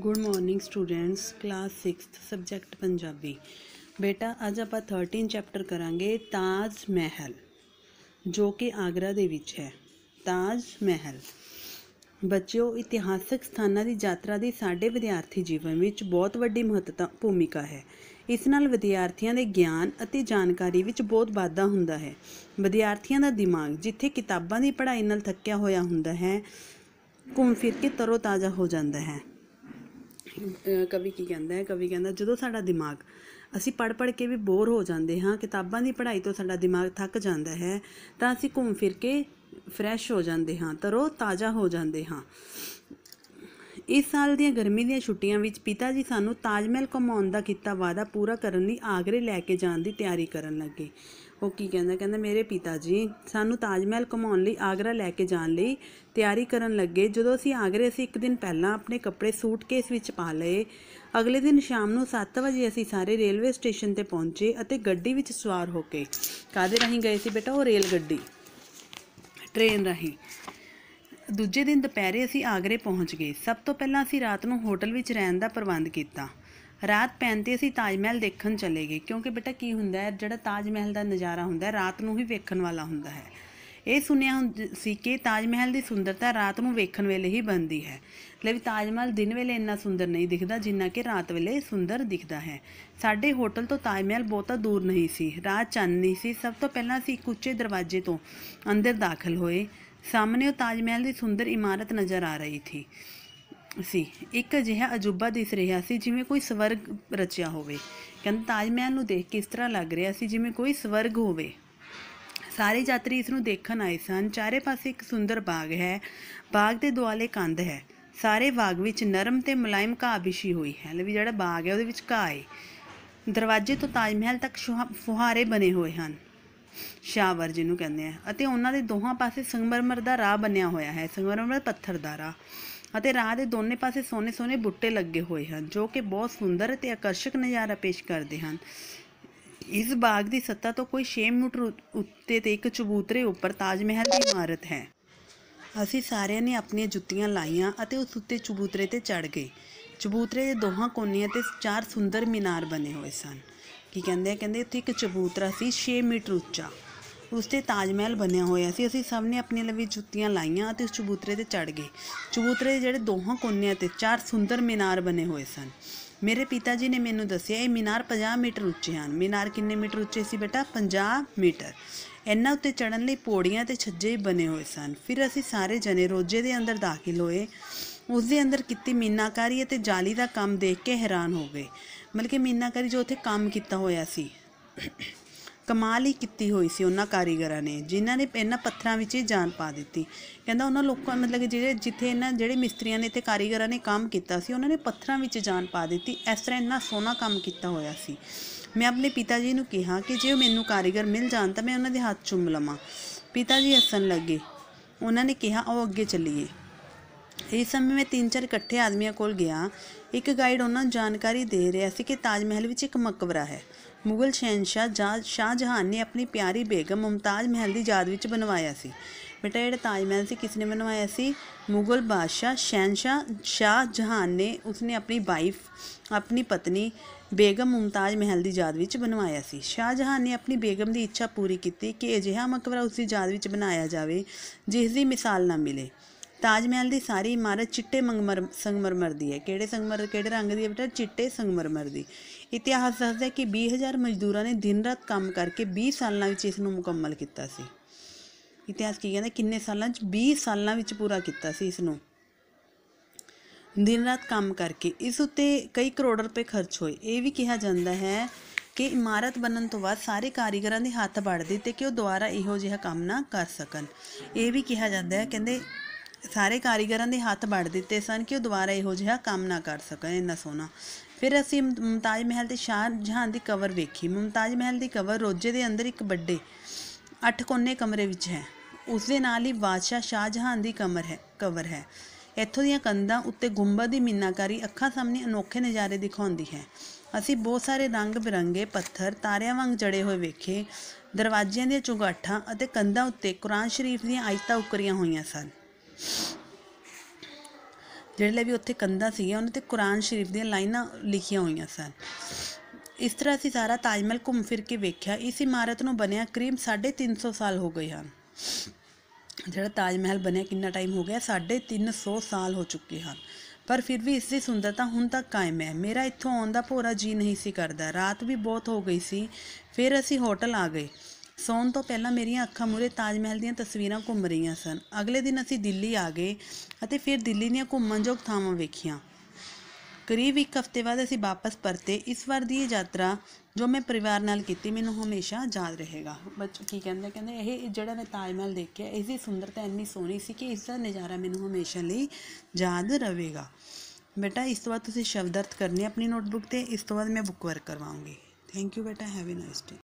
Good morning students class 6th subject Punjabi ਬੇਟਾ ਅੱਜ ਆਪਾਂ 13 ਚੈਪਟਰ ਕਰਾਂਗੇ ਤਾਜ ਮਹਿਲ, ਜੋ ਕਿ ਆਗਰਾ ਦੇ ਵਿੱਚ ਹੈ। ਤਾਜ ਮਹਿਲ। ਬੱਚਿਓ, ਇਤਿਹਾਸਕ ਸਥਾਨਾਂ ਦੀ ਯਾਤਰਾ ਦੀ ਸਾਡੇ ਵਿਦਿਆਰਥੀ ਜੀਵਨ ਵਿੱਚ ਬਹੁਤ ਵੱਡੀ ਮਹੱਤਤਾ, ਭੂਮਿਕਾ ਹੈ। ਇਸ ਨਾਲ ਵਿਦਿਆਰਥੀਆਂ ਦੇ ਗਿਆਨ ਅਤੇ ਜਾਣਕਾਰੀ ਵਿੱਚ ਬਹੁਤ ਵਾਧਾ ਹੁੰਦਾ ਹੈ। ਵਿਦਿਆਰਥੀਆਂ ਦਾ ਦਿਮਾਗ ਜਿੱਥੇ ਕਿਤਾਬਾਂ ਦੀ ਪੜ੍ਹਾਈ ਨਾਲ ਥੱਕਿਆ ਹੋਇਆ ਹੁੰਦਾ ਹੈ, ਘੁੰਮ ਫਿਰ ਕੇ ਤਰੋ-ਤਾਜ਼ਾ ਹੋ ਜਾਂਦਾ ਹੈ। ਕਵੀ ਕੀ ਕਹਿੰਦਾ ਹੈ? ਕਵੀ ਕਹਿੰਦਾ, ਜਦੋਂ ਸਾਡਾ ਦਿਮਾਗ, ਅਸੀਂ ਪੜ੍ਹ ਪੜ੍ਹ ਕੇ ਵੀ ਬੋਰ ਹੋ ਜਾਂਦੇ ਹਾਂ, ਕਿਤਾਬਾਂ ਦੀ ਪੜ੍ਹਾਈ ਤੋਂ ਸਾਡਾ ਦਿਮਾਗ ਥੱਕ ਜਾਂਦਾ ਹੈ, ਤਾਂ ਅਸੀਂ ਘੁੰਮ ਫਿਰ ਕੇ ਫਰੈਸ਼ ਹੋ ਜਾਂਦੇ ਹਾਂ, ਤਰੋ ਤਾਜ਼ਾ ਹੋ ਜਾਂਦੇ ਹਾਂ। ਇਸ ਸਾਲ ਦੀਆਂ ਗਰਮੀ ਦੀਆਂ ਛੁੱਟੀਆਂ ਵਿੱਚ ਪਿਤਾ ਜੀ ਸਾਨੂੰ ਤਾਜ ਮਹਿਲ ਘੁਮਾਉਣ ਦਾ ਕੀਤਾ ਵਾਅਦਾ ਪੂਰਾ ਕਰਨ ਲਈ ਆਗਰੇ ਲੈ ਕੇ ਜਾਣ ਦੀ ਤਿਆਰੀ ਕਰਨ ਲੱਗੇ। ਉਹ ਕੀ ਕਹਿੰਦਾ ਕਹਿੰਦਾ ਮੇਰੇ ਪਿਤਾ ਜੀ, ਸਾਨੂੰ ਤਾਜ ਮਹਿਲ ਘੁਮਾਉਣ ਲਈ ਆਗਰਾ ਲੈ ਕੇ ਜਾਣ ਲਈ ਤਿਆਰੀ ਕਰਨ ਲੱਗੇ। ਜਦੋਂ ਅਸੀਂ ਆਗਰੇ, ਅਸੀਂ ਇੱਕ ਦਿਨ ਪਹਿਲਾਂ ਆਪਣੇ ਕੱਪੜੇ ਸੂਟਕੇਸ ਵਿੱਚ ਪਾ ਲਏ। ਅਗਲੇ ਦਿਨ ਸ਼ਾਮ ਨੂੰ 7 ਵਜੇ ਅਸੀਂ ਸਾਰੇ ਰੇਲਵੇ ਸਟੇਸ਼ਨ ਤੇ ਪਹੁੰਚੇ ਅਤੇ ਗੱਡੀ ਵਿੱਚ ਸਵਾਰ ਹੋ ਕੇ ਕਾਦੇ ਰਾਹੀਂ ਗਏ ਸੀ ਬੇਟਾ? ਉਹ ਰੇਲ ਗੱਡੀ, ਟ੍ਰੇਨ ਰਾਹੀਂ। ਦੂਜੇ ਦਿਨ ਦੁਪਹਿਰੇ ਅਸੀਂ ਆਗਰੇ ਪਹੁੰਚ ਗਏ। ਸਭ ਤੋਂ ਪਹਿਲਾਂ ਅਸੀਂ ਰਾਤ ਨੂੰ ਹੋਟਲ ਵਿੱਚ ਰਹਿਣ ਦਾ ਪ੍ਰਬੰਧ ਕੀਤਾ। ਰਾਤ ਪੈਣ ਤੇ ਅਸੀਂ ਤਾਜ ਮਹਿਲ ਦੇਖਣ ਚਲੇ ਗਏ। ਕਿਉਂਕਿ ਬੇਟਾ ਕੀ ਹੁੰਦਾ ਹੈ, ਜਿਹੜਾ ਤਾਜ ਮਹਿਲ ਦਾ ਨਜ਼ਾਰਾ ਹੁੰਦਾ ਹੈ, ਰਾਤ ਨੂੰ ਹੀ ਵੇਖਣ ਵਾਲਾ ਹੁੰਦਾ ਹੈ। ਇਹ ਸੁਣਿਆ ਹੁੰਦ- ਸੀ ਕਿ ਤਾਜ ਮਹਿਲ ਦੀ ਸੁੰਦਰਤਾ ਰਾਤ ਨੂੰ ਵੇਖਣ ਵੇਲੇ ਹੀ ਬਣਦੀ ਹੈ। ਲਈ ਤਾਜ ਮਹਿਲ ਦਿਨ ਵੇਲੇ ਇੰਨਾ ਸੁੰਦਰ ਨਹੀਂ ਦਿਖਦਾ, ਜਿੰਨਾ ਕਿ ਰਾਤ ਵੇਲੇ ਸੁੰਦਰ ਦਿਖਦਾ ਹੈ। ਸਾਡੇ ਹੋਟਲ ਤੋਂ ਤਾਜ ਮਹਿਲ ਬਹੁਤਾ ਦੂਰ ਨਹੀਂ ਸੀ। ਰਾਤ ਚਾਨਣੀ ਸੀ। ਸਭ ਤੋਂ ਪਹਿਲਾਂ ਅਸੀਂ ਇੱਕ ਉੱਚੇ ਦਰਵਾਜ਼ੇ ਤੋਂ ਅੰਦਰ ਦਾਖਲ ਹੋਏ। ਸਾਹਮਣੇ ਉਹ ਤਾਜ ਮਹਿਲ ਦੀ ਸੁੰਦਰ ਇਮਾਰਤ ਨਜ਼ਰ ਆ ਰਹੀ ਸੀ ਸੀ। ਇੱਕ ਅਜਿਹਾ ਅਜੂਬਾ ਦਿਸ ਰਿਹਾ ਸੀ ਜਿਵੇਂ ਕੋਈ ਸਵਰਗ ਰਚਿਆ ਹੋਵੇ। ਕਹਿੰਦਾ, ਤਾਜ ਮਹਿਲ ਨੂੰ ਦੇਖ ਕੇ ਇਸ ਤਰ੍ਹਾਂ ਲੱਗ ਰਿਹਾ ਸੀ ਜਿਵੇਂ ਕੋਈ ਸਵਰਗ ਹੋਵੇ। ਸਾਰੇ ਯਾਤਰੀ ਇਸ ਨੂੰ ਦੇਖਣ ਆਏ ਸਨ। ਚਾਰੇ ਪਾਸੇ ਇੱਕ ਸੁੰਦਰ ਬਾਗ ਹੈ। ਬਾਗ ਦੇ ਦੁਆਲੇ ਕੰਧ ਹੈ। ਸਾਰੇ ਬਾਗ ਵਿੱਚ ਨਰਮ ਤੇ ਮੁਲਾਇਮ ਘਾਹ ਵਿਛੀ ਹੋਈ ਹੈ। ਲੈ ਵੀ ਜਿਹੜਾ ਬਾਗ ਹੈ, ਉਹਦੇ ਵਿੱਚ ਘਾਹ ਹੈ ਦਰਵਾਜ਼ੇ ਤੋਂ ਤਾਜ ਮਹਿਲ ਤੱਕ ਫੁਹਾਰੇ ਬਣੇ ਹੋਏ ਹਨ। ਸ਼ਾਵਰ ਜਿਹਨੂੰ ਕਹਿੰਦੇ ਆ। ਅਤੇ ਉਹਨਾਂ ਦੇ ਦੋਹਾਂ ਪਾਸੇ ਸੰਗਮਰਮਰ ਦਾ ਰਾਹ ਬਣਿਆ ਹੋਇਆ ਹੈ। ਸੰਗਮਰਮਰ ਪੱਥਰ ਦਾ ਰਾਹ। ਅਤੇ ਰਾਹ ਦੇ ਦੋਨੇ ਪਾਸੇ ਸੋਹਣੇ ਸੋਹਣੇ ਬੂਟੇ ਲੱਗੇ ਹੋਏ ਹਨ, ਜੋ ਕਿ ਬਹੁਤ ਸੁੰਦਰ ਅਤੇ ਆਕਰਸ਼ਕ ਨਜ਼ਾਰਾ ਪੇਸ਼ ਕਰਦੇ ਹਨ। ਇਸ ਬਾਗ ਦੀ ਸੱਤਾ ਤੋਂ ਕੋਈ 6 ਮੀਟਰ ਉੱਤੇ ਤੇ ਇੱਕ ਚਬੂਤਰੇ ਉੱਪਰ ਤਾਜ ਮਹਿਲ ਦੀ ਇਮਾਰਤ ਹੈ। ਅਸੀਂ ਸਾਰਿਆਂ ਨੇ ਆਪਣੀਆਂ ਜੁੱਤੀਆਂ ਲਾਈਆਂ ਅਤੇ ਉਸ ਉੱਤੇ ਚਬੂਤਰੇ ਤੇ ਚੜ ਗਏ। ਚਬੂਤਰੇ ਦੇ ਦੋਹਾਂ ਕੋਨਿਆਂ ਤੇ ਚਾਰ ਸੁੰਦਰ ਮੀਨਾਰ ਬਣੇ ਹੋਏ ਸਨ। ਕੀ ਕਹਿੰਦੇ ਆ? ਕਹਿੰਦੇ ਇੱਥੇ ਇੱਕ ਚਬੂਤਰਾ ਸੀ 6 ਮੀਟਰ ਉੱਚਾ। ਉਸ ਤੇ ਤਾਜ ਮਹਿਲ ਬਣਿਆ ਹੋਇਆ ਸੀ। ਅਸੀਂ ਸਭ ਨੇ ਆਪਣੀਆਂ ਲਵੀ ਜੁੱਤੀਆਂ ਲਾਈਆਂ ਅਤੇ ਉਸ ਚਬੂਤਰੇ ਤੇ ਚੜ ਗਏ। ਚਬੂਤਰੇ ਦੇ ਜਿਹੜੇ ਦੋਹਾਂ ਕੋਨਿਆਂ ਤੇ ਚਾਰ ਸੁੰਦਰ ਮੀਨਾਰ ਬਣੇ ਹੋਏ ਸਨ। ਮੇਰੇ ਪਿਤਾ ਜੀ ਨੇ ਮੈਨੂੰ ਦੱਸਿਆ, ਇਹ ਮੀਨਾਰ 50 ਮੀਟਰ ਉੱਚੇ ਹਨ। ਮੀਨਾਰ ਕਿੰਨੇ ਮੀਟਰ ਉੱਚੇ ਸੀ ਬੇਟਾ? 50 ਮੀਟਰ। ਇਹਨਾਂ ਉੱਤੇ ਚੜਨ ਲਈ ਪੌੜੀਆਂ ਤੇ ਛੱਜੇ ਬਣੇ ਹੋਏ ਸਨ। ਫਿਰ ਅਸੀਂ ਸਾਰੇ ਜਣੇ ਰੋਜੇ ਦੇ ਅੰਦਰ ਦਾਖਲ ਹੋਏ। ਉਸ ਦੇ ਅੰਦਰ ਕੀਤੀ ਮੀਨਾਕਾਰੀ ਅਤੇ ਜਾਲੀ ਦਾ ਕੰਮ ਦੇਖ ਕੇ ਹੈਰਾਨ ਹੋ ਗਏ। ਮਤਲਬ ਕਿ ਮੀਨਾਕਾਰੀ ਜੋ ਉੱਥੇ ਕੰਮ ਕੀਤਾ ਹੋਇਆ ਸੀ। ਕਮਾਲ ਹੀ ਕੀਤੀ ਹੋਈ ਸੀ ਉਹਨਾਂ ਕਾਰੀਗਰਾਂ ਨੇ, ਜਿਨ੍ਹਾਂ ਨੇ ਇਹਨਾਂ ਪੱਥਰਾਂ ਵਿੱਚ ਹੀ ਜਾਨ ਪਾ ਦਿੱਤੀ। ਕਹਿੰਦਾ ਉਹਨਾਂ ਲੋਕਾਂ ਮਤਲਬ ਕਿ ਜਿਹੜੇ ਜਿੱਥੇ ਇਹਨਾਂ, ਜਿਹੜੇ ਮਿਸਤਰੀਆਂ ਨੇ ਤੇ ਕਾਰੀਗਰਾਂ ਨੇ ਕੰਮ ਕੀਤਾ ਸੀ, ਉਹਨਾਂ ਨੇ ਪੱਥਰਾਂ ਵਿੱਚ ਜਾਨ ਪਾ ਦਿੱਤੀ, ਇਸ ਤਰ੍ਹਾਂ ਇੰਨਾ ਸੋਹਣਾ ਕੰਮ ਕੀਤਾ ਹੋਇਆ ਸੀ। ਮੈਂ ਆਪਣੇ ਪਿਤਾ ਜੀ ਨੂੰ ਕਿਹਾ ਕਿ ਜੇ ਮੈਨੂੰ ਕਾਰੀਗਰ ਮਿਲ ਜਾਣ ਤਾਂ ਮੈਂ ਉਹਨਾਂ ਦੇ ਹੱਥ ਚੁੰਮ ਲਵਾਂ। ਪਿਤਾ ਜੀ ਹੱਸਣ ਲੱਗੇ। ਉਹਨਾਂ ਨੇ ਕਿਹਾ, ਆਓ ਅੱਗੇ ਚੱਲੀਏ। ਇਸ ਸਮੇਂ ਮੈਂ ਤਿੰਨ ਚਾਰ ਇਕੱਠੇ ਆਦਮੀਆਂ ਕੋਲ ਗਿਆ। ਇੱਕ ਗਾਈਡ ਉਹਨਾਂ ਨੂੰ ਜਾਣਕਾਰੀ ਦੇ ਰਿਹਾ ਸੀ ਕਿ ਤਾਜ ਮਹਿਲ ਵਿੱਚ ਇੱਕ ਮਕਬਰਾ ਹੈ। ਮੁਗਲ ਸ਼ਹਿਨशाह ਸ਼ਾਹ ਜਹਾਨ ਨੇ ਆਪਣੀ ਪਿਆਰੀ ਬੇਗਮ ਮੁਮਤਾਜ਼ ਮਹਿਲ ਦੀ ਯਾਦ ਵਿੱਚ ਬਣਵਾਇਆ ਸੀ। ਬੇਟਾ, ਜਿਹੜਾ ਤਾਜ ਮਹਿਲ ਸੀ, ਕਿਸ ਨੇ ਬਣਵਾਇਆ ਸੀ? ਮੁਗਲ ਬਾਦਸ਼ਾਹ ਸ਼ਹਿਨशाह ਸ਼ਾਹ ਜਹਾਨ ਨੇ, ਉਸਨੇ ਆਪਣੀ ਵਾਈਫ ਆਪਣੀ ਪਤਨੀ ਬੇਗਮ ਮੁਮਤਾਜ਼ ਮਹਿਲ ਦੀ ਯਾਦ ਵਿੱਚ ਬਣਵਾਇਆ ਸੀ। ਸ਼ਾਹ ਜਹਾਨ ਨੇ ਆਪਣੀ ਬੇਗਮ ਦੀ ਇੱਛਾ ਪੂਰੀ ਕੀਤੀ ਕਿ ਅਜਿਹਾ ਮਕਬਰਾ ਉਸ ਦੀ ਯਾਦ ਵਿੱਚ ਬਣਾਇਆ ਜਾਵੇ, ਜਿਸ ਦੀ ਮਿਸਾਲ ਨਾ ਮਿਲੇ। ਤਾਜ ਮਹਿਲ ਦੀ ਸਾਰੀ ਇਮਾਰਤ ਚਿੱਟੇ ਮੰਗਮਰ ਸੰਗਮਰਮਰ ਦੀ ਹੈ। ਕਿਹੜੇ ਸੰਗਮਰ, ਕਿਹੜੇ ਰੰਗ ਦੀ ਹੈ ਬੇਟਾ? ਚਿੱਟੇ ਸੰਗਮਰਮਰ ਦੀ। ਇਤਿਹਾਸ ਦੱਸਦਾ ਹੈ ਕਿ 20000 ਮਜ਼ਦੂਰਾਂ ਨੇ ਦਿਨ ਰਾਤ ਕੰਮ ਕਰਕੇ 20 ਸਾਲਾਂ ਵਿੱਚ ਇਸ ਨੂੰ ਮੁਕੰਮਲ ਕੀਤਾ ਸੀ। ਇਤਿਹਾਸ ਕੀ ਕਹਿੰਦਾ? ਕਿੰਨੇ ਸਾਲਾਂ 'ਚ? 20 ਸਾਲਾਂ ਵਿੱਚ ਪੂਰਾ ਕੀਤਾ ਸੀ ਇਸ ਨੂੰ। ਦਿਨ ਰਾਤ ਕੰਮ ਕਰਕੇ। ਇਸ ਉੱਤੇ ਕਈ ਕਰੋੜ ਰੁਪਏ ਖਰਚ ਹੋਏ। ਇਹ ਵੀ ਕਿਹਾ ਜਾਂਦਾ ਹੈ ਕਿ ਇਮਾਰਤ ਬਣਨ ਤੋਂ ਬਾਅਦ ਸਾਰੇ ਕਾਰੀਗਰਾਂ ਦੇ ਹੱਥ ਵੜ ਦਿੱਤੇ ਕਿ ਉਹ ਦੁਬਾਰਾ ਇਹੋ ਜਿਹਾ ਕੰਮ ਨਾ ਕਰ ਸਕਣ। ਇਹ ਵੀ ਕਿਹਾ ਜਾਂਦਾ ਹੈ। ਕਹਿੰਦੇ ਸਾਰੇ ਕਾਰੀਗਰਾਂ ਦੇ ਹੱਥ ਵੱਢ ਦਿੱਤੇ ਸਨ ਕਿ ਉਹ ਦੁਬਾਰਾ ਇਹੋ ਜਿਹਾ ਕੰਮ ਨਾ ਕਰ ਸਕਣ, ਇੰਨਾ ਸੋਹਣਾ। ਫਿਰ ਅਸੀਂ ਮੁਮਤਾਜ਼ ਮਹਿਲ ਤੇ ਸ਼ਾਹਜਹਾਨ ਦੀ ਕਵਰ ਵੇਖੀ। ਮੁਮਤਾਜ਼ ਮਹਿਲ ਦੀ ਕਵਰ ਰੋਜੇ ਦੇ ਅੰਦਰ ਇੱਕ ਵੱਡੇ ਅੱਠ ਕੋਨੇ ਕਮਰੇ ਵਿੱਚ ਹੈ। ਉਸ ਦੇ ਨਾਲ ਹੀ ਬਾਦਸ਼ਾਹ ਸ਼ਾਹਜਹਾਨ ਦੀ ਕਮਰ ਹੈ, ਕਵਰ ਹੈ। ਇੱਥੋਂ ਦੀਆਂ ਕੰਧਾਂ ਉੱਤੇ ਗੁੰਬਦ ਦੀ ਮੀਨਾਕਾਰੀ ਅੱਖਾਂ ਸਾਹਮਣੇ ਅਨੋਖੇ ਨਜ਼ਾਰੇ ਦਿਖਾਉਂਦੀ ਹੈ। ਅਸੀਂ ਬਹੁਤ ਸਾਰੇ ਰੰਗ ਬਿਰੰਗੇ ਪੱਥਰ, ਤਾਰਿਆਂ ਵਾਂਗ ਜੜੇ ਹੋਏ ਵੇਖੇ। ਦਰਵਾਜ਼ਿਆਂ ਦੀਆਂ ਚੁਗਾਠਾਂ ਅਤੇ ਕੰਧਾਂ ਉੱਤੇ ਕੁਰਾਨ ਸ਼ਰੀਫ ਦੀਆਂ ਆਇਤਾਂ ਉੱਕਰੀਆਂ ਹੋਈਆਂ ਸਨ। ਜਿਹੜੇ ਵੀ ਉੱਥੇ ਕੰਧਾਂ ਸੀਗੀਆਂ, ਉਹਨਾਂ ਤੇ ਕੁਰਾਨ ਸ਼ਰੀਫ ਦੀਆਂ ਲਾਈਨਾਂ ਲਿਖੀਆਂ ਹੋਈਆਂ ਸਨ। ਇਸ ਤਰ੍ਹਾਂ ਅਸੀਂ ਸਾਰਾ ਤਾਜ ਮਹਿਲ ਘੁੰਮ ਫਿਰ ਕੇ ਵੇਖਿਆ। ਇਸ ਇਮਾਰਤ ਨੂੰ ਬਣਿਆ ਕਰੀਬ 350 ਸਾਲ ਹੋ ਗਏ ਹਨ। ਜਿਹੜਾ ਤਾਜ ਮਹਿਲ ਬਣਿਆ ਕਿੰਨਾ ਟਾਈਮ ਹੋ ਗਿਆ? 350 ਸਾਲ ਹੋ ਚੁੱਕੇ ਹਨ। ਪਰ ਫਿਰ ਵੀ ਇਸ ਦੀ ਸੁੰਦਰਤਾ ਹੁਣ ਤੱਕ ਕਾਇਮ ਹੈ। ਮੇਰਾ ਇੱਥੋਂ ਆਉਣ ਦਾ ਭੋਰਾ ਜੀ ਨਹੀਂ ਸੀ ਕਰਦਾ। ਰਾਤ ਵੀ ਬਹੁਤ ਹੋ ਗਈ ਸੀ। ਫਿਰ ਅਸੀਂ ਹੋਟਲ ਆ ਗਏ। ਸੌਣ ਤੋਂ ਪਹਿਲਾਂ ਮੇਰੀਆਂ ਅੱਖਾਂ ਮੂਰੇ ਤਾਜ ਮਹਿਲ ਦੀਆਂ ਤਸਵੀਰਾਂ ਘੁੰਮ ਰਹੀਆਂ ਸਨ। ਅਗਲੇ ਦਿਨ ਅਸੀਂ ਦਿੱਲੀ ਆ ਗਏ ਅਤੇ ਫਿਰ ਦਿੱਲੀ ਦੀਆਂ ਘੁੰਮਣਯੋਗ ਥਾਵਾਂ ਵੇਖੀਆਂ। ਕਰੀਬ ਇੱਕ ਹਫ਼ਤੇ ਬਾਅਦ ਅਸੀਂ ਵਾਪਸ ਪਰਤੇ। ਇਸ ਵਾਰ ਦੀ ਇਹ ਯਾਤਰਾ ਜੋ ਮੈਂ ਪਰਿਵਾਰ ਨਾਲ ਕੀਤੀ, ਮੈਨੂੰ ਹਮੇਸ਼ਾ ਯਾਦ ਰਹੇਗਾ। ਬੱਚੇ, ਕੀ ਕਹਿੰਦੇ ਕਹਿੰਦੇ, ਇਹ ਜਿਹੜਾ ਮੈਂ ਤਾਜ ਮਹਿਲ ਦੇਖਿਆ, ਇਸ ਦੀ ਸੁੰਦਰਤਾ ਇੰਨੀ ਸੋਹਣੀ ਸੀ ਕਿ ਇਸ ਦਾ ਨਜ਼ਾਰਾ ਮੈਨੂੰ ਹਮੇਸ਼ਾ ਲਈ ਯਾਦ ਰਹੇਗਾ। ਬੇਟਾ, ਇਸ ਤੋਂ ਬਾਅਦ ਤੁਸੀਂ ਸ਼ਬਦ ਅਰਥ ਕਰਨੇ ਆਪਣੀ ਨੋਟਬੁੱਕ ਤੇ, ਇਸ ਤੋਂ ਬਾਅਦ ਮੈਂ ਬੁੱਕ ਵਰਕ ਕਰਵਾਉਂਗੀ। ਥੈਂਕ ਯੂ ਬੇਟਾ, ਹੈਵ ਅ ਨਾਈਸ ਡੇ।